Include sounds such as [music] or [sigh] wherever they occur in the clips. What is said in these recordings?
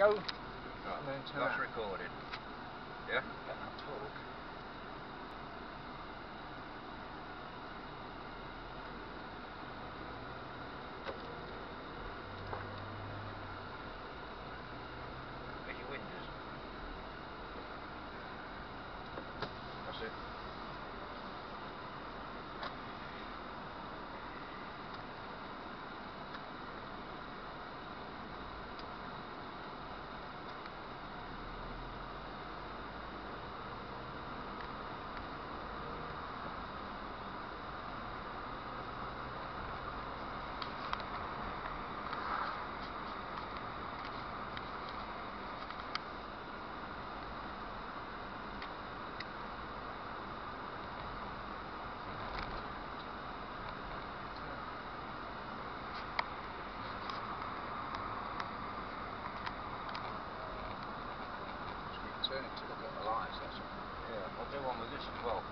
Go. Right, And then turn that's recorded. Yeah? Better not talk. Get your windows. That's it. Turning to look at the lights, that's all. Yeah, I'll do one with this as well.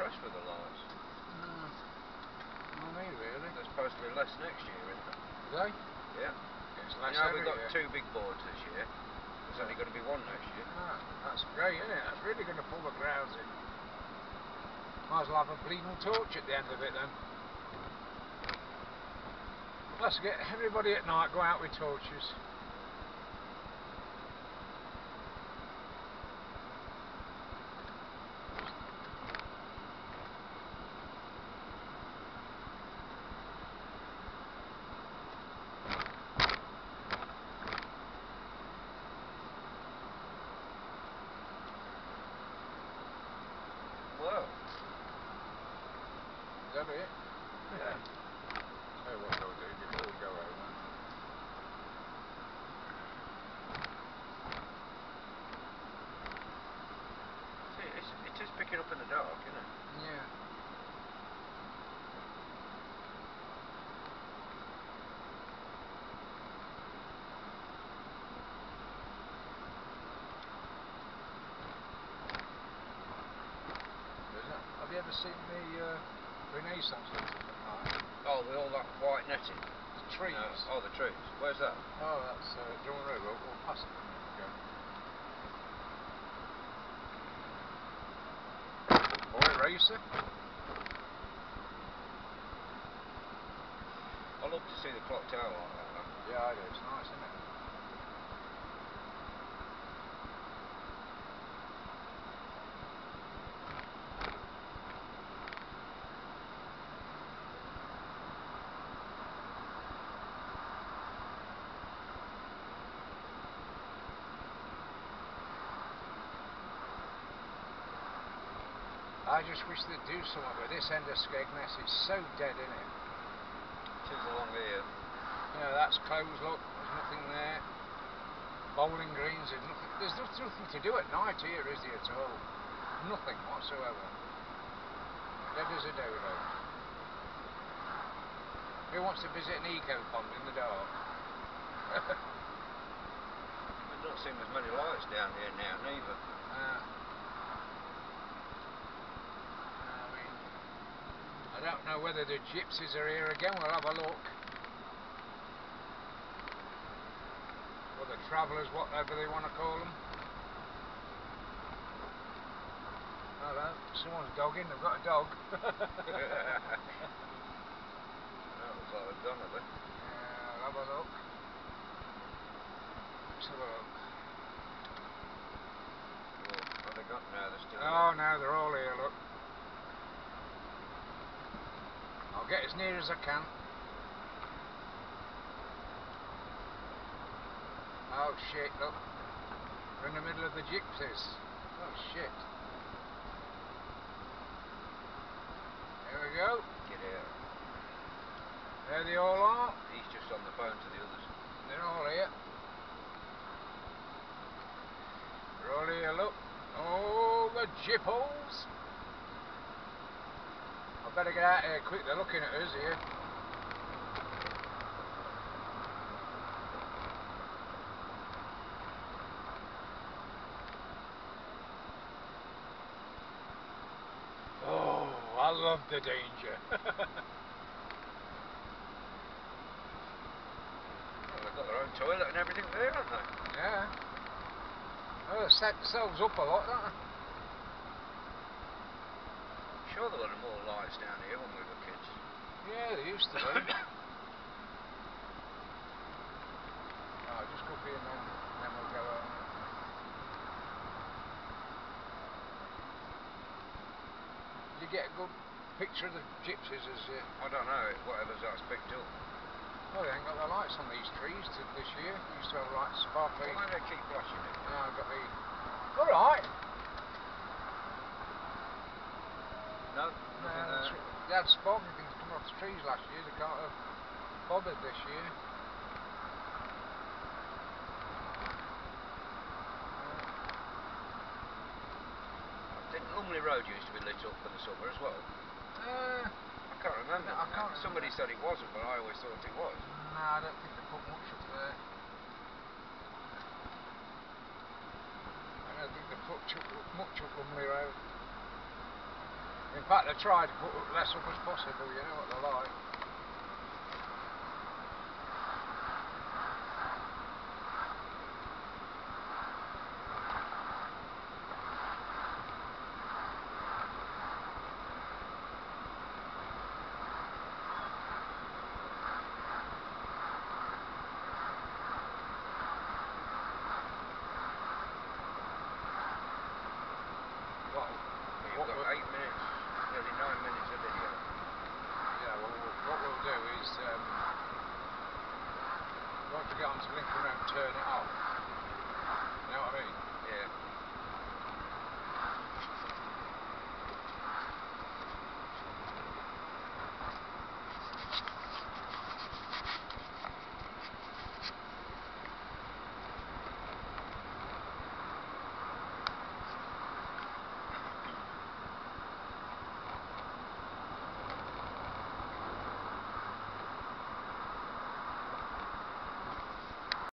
Impressed with the lights. No. Not me, really. There's supposed to be less next year, isn't there? They? Yeah. It's You know, we've got year. two big boards this year. There's only going to be one next year. Ah, that's great, isn't it? That's really going to pull the crowds in. Might as well have a bleeding torch at the end of it then. Let's get everybody at night go out with torches. Well, Is that it? yeah. Tell you what we'll do before we go home. See, it's, it is picking up in the dark, isn't it? Yeah. Have you ever seen Renaissance night? Oh, with all that white netting. The Trees. Uh, oh, the trees. Where's that? Oh, that's uh, John Road. We'll, we'll pass it a minute ago. Boy racer. I love to see the clock tower like that. Yeah, I do. It's nice, isn't it? I just wish they'd do something with this end of Skegness. It's so dead, isn't it? Is along here. You know, that's closed, look, there's nothing there. Bowling greens, there's nothing, there's nothing to do at night here, is there at all? Nothing whatsoever. Dead as a dodo. Who wants to visit an eco pond in the dark? [laughs] There don't seem as many lights down here now, neither. Uh, I mean, I don't know whether the gypsies are here again. We'll have a look. Or the travellers, whatever they want to call them. Hello, someone's dogging. They've got a dog. [laughs] [laughs] That looks like they've done it. Yeah, have a look. Let's have a look. Well, what they got now? They're still Oh, no, they're all here, look. I'll get as near as I can. Oh, shit, look. We're in the middle of the gypsies. Oh, shit. There we go. Get out. There they all are. He's just on the phone to the others. They're all here. They're all here, look. Oh, the jipples. I better get out here quick. They're looking at us here. Oh, I love the danger. [laughs] Well, they've got their own toilet and everything there, haven't they? yeah. Oh, they set themselves up a lot, don't they? Sure there were more lights down here when we were kids. Yeah, they used to be. [coughs] Right, just go here and then, then we'll go on. Did you get a good picture of the gypsies as you... I don't know, whatever's that's picked up. Oh, they ain't got their lights on these trees this year. They used to have lights sparkling. Why do they keep flashing it? Now I've got the... Alright. No, No, there. they had things coming off the trees last year. They can't have bothered this year. Didn't Lumley Road used to be lit up for the summer as well? Uh, I can't remember. I can't Somebody remember. said it wasn't, but I always thought it was. no, I don't think they put much up there. I don't think they put ch- much up Lumley Road. In fact, they tried to put less up as possible, you know what they're like. just link around, turn it off. You know what I mean? Yeah.